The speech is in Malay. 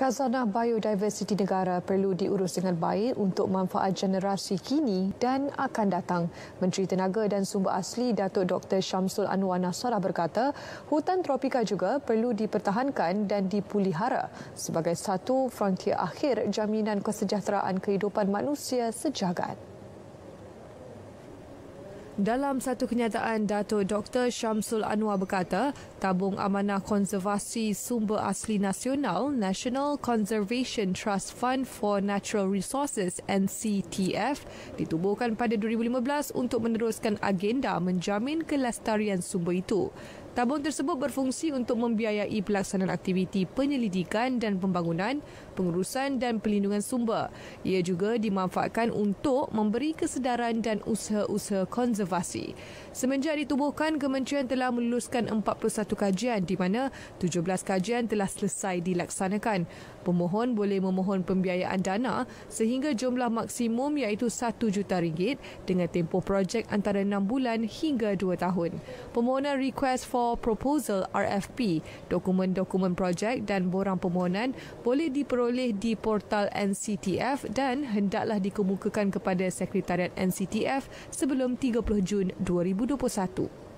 Khazanah biodiversiti negara perlu diurus dengan baik untuk manfaat generasi kini dan akan datang. Menteri Tenaga dan Sumber Asli Datuk Dr. Syamsul Anwar Nasara berkata, hutan tropika juga perlu dipertahankan dan dipulihara sebagai satu frontier akhir jaminan kesejahteraan kehidupan manusia sejagat. Dalam satu kenyataan, Dato Dr. Syamsul Anwar berkata, tabung amanah konservasi sumber asli nasional National Conservation Trust Fund for Natural Resources NCTF ditubuhkan pada 2015 untuk meneruskan agenda menjamin kelestarian sumber itu. Tabung tersebut berfungsi untuk membiayai pelaksanaan aktiviti penyelidikan dan pembangunan, pengurusan dan pelindungan sumber. Ia juga dimanfaatkan untuk memberi kesedaran dan usaha-usaha konservasi. Semenjak ditubuhkan, kementerian telah meluluskan 41 kajian di mana 17 kajian telah selesai dilaksanakan. Pemohon boleh memohon pembiayaan dana sehingga jumlah maksimum iaitu 1 juta ringgit dengan tempoh projek antara 6 bulan hingga 2 tahun. Permohonan request for for Proposal RFP, dokumen-dokumen projek dan borang permohonan boleh diperoleh di portal NCTF dan hendaklah dikemukakan kepada Sekretariat NCTF sebelum 30 Jun 2021.